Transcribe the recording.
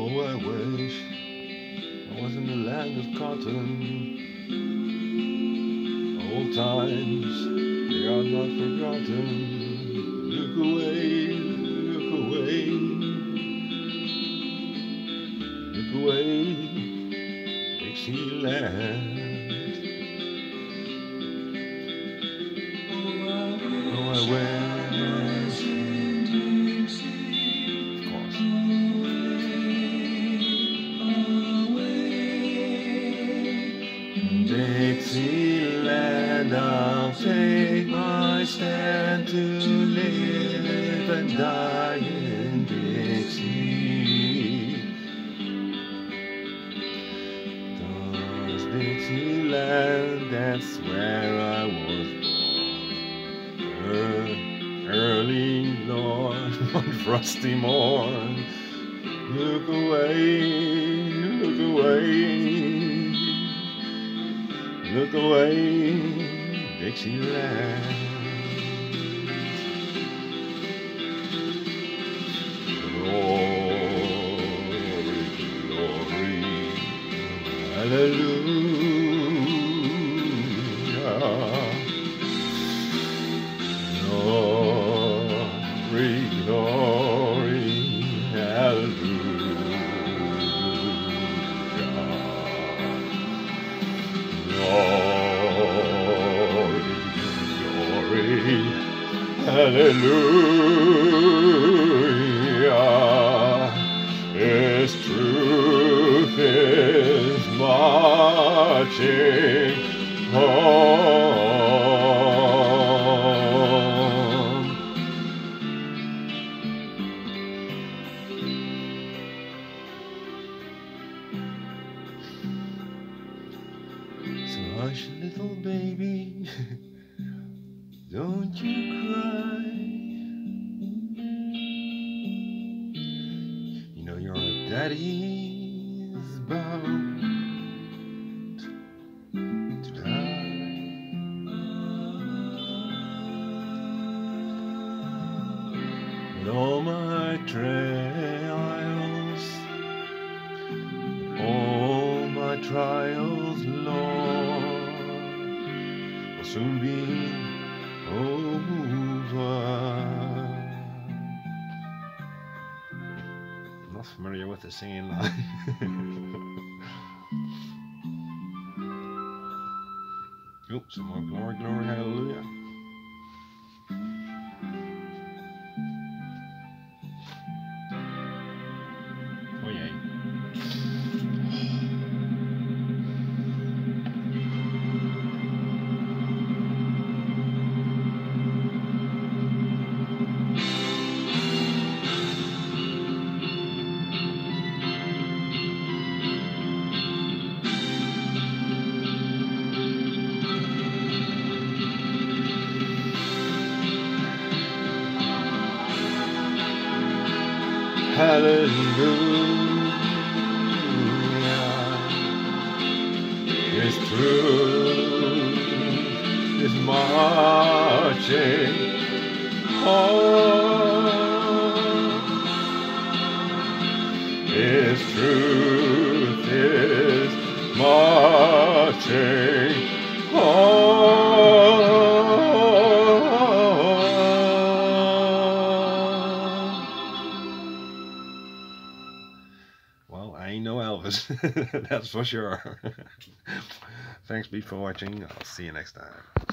Oh, I wish I was in the land of cotton. Old times, they are not forgotten. Look away, look away, look away, Dixieland. Oh, in Dixie. Does Dixieland, that's where I was born. Ear- Early Lord, one frosty morn. Look away, look away. Look away, Dixieland. Hallelujah. Glory, glory, hallelujah. Glory, glory, hallelujah. His truth is marching home. So hush, little baby, don't you cry. You know you're your daddy's All my trials, all my trials, Lord, will soon be over. I'm not familiar with the singing line. oh, some more glory, glory, hallelujah. Hallelujah. His truth is marching on. His truth is marching Well, I ain't no Elvis, that's for sure. Thanks, Pete, for watching. I'll see you next time.